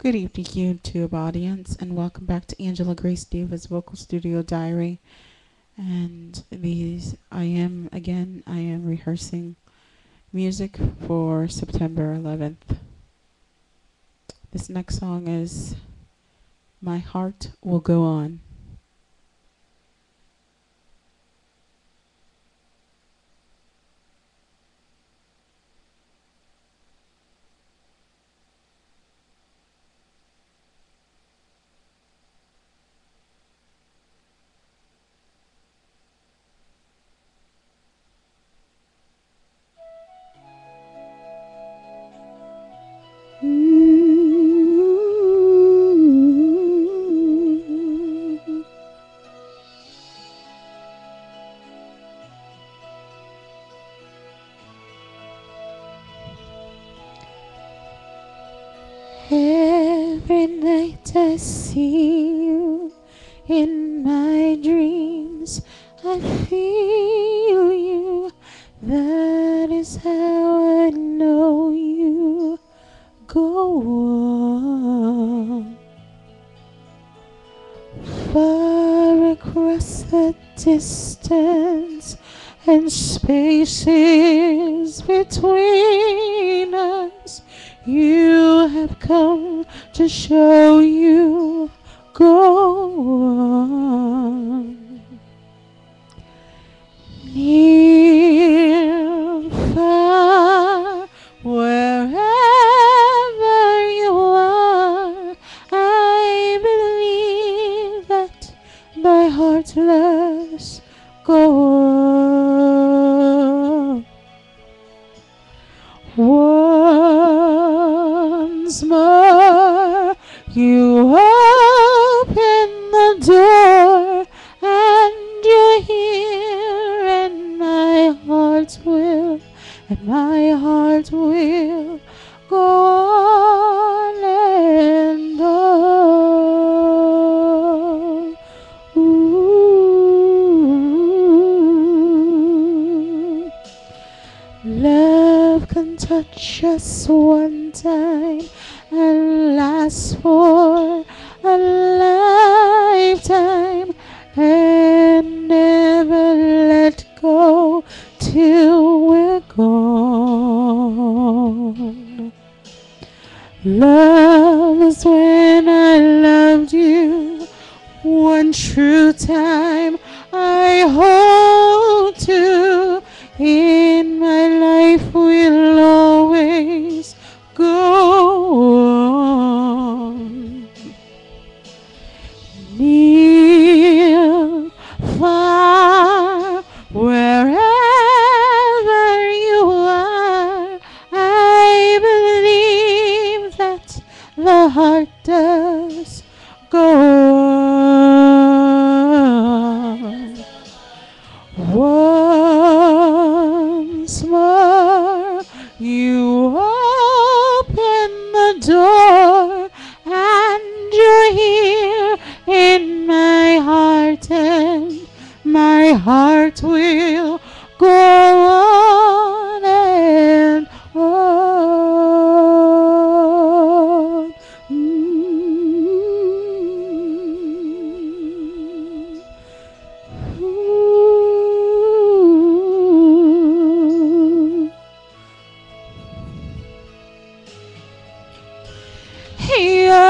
Good evening, YouTube audience, and welcome back to Angela Grace Diva's Vocal Studio Diary. And these, I am, again, I am rehearsing music for September 11th. This next song is My Heart Will Go On. Every night I see you in my dreams, I feel you. That is how I know you go on. Far across the distance and spaces between us, you have come to show you go on. Near, far, wherever you are, I believe that my heart loves Once more, you open the door, and you're here, and my heart will, and my heart will go on and on. Ooh. Love can touch us one time. And last for a lifetime. And never let go till we're gone. Love is when I loved you. One true time I hold to. In my life will always heart will go on and on. Mm. Ooh. You're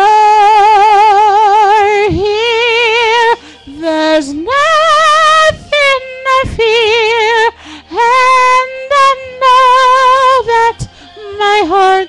my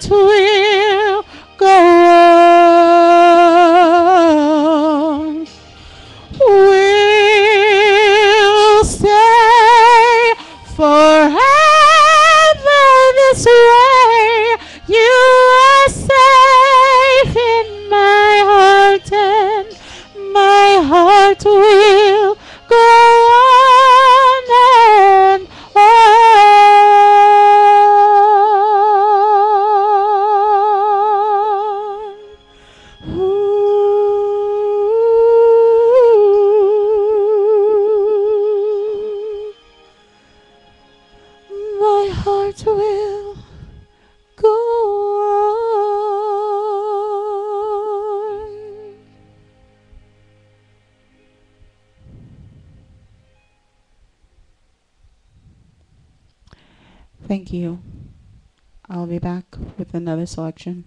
light will go on. Thank you. I'll be back with another selection.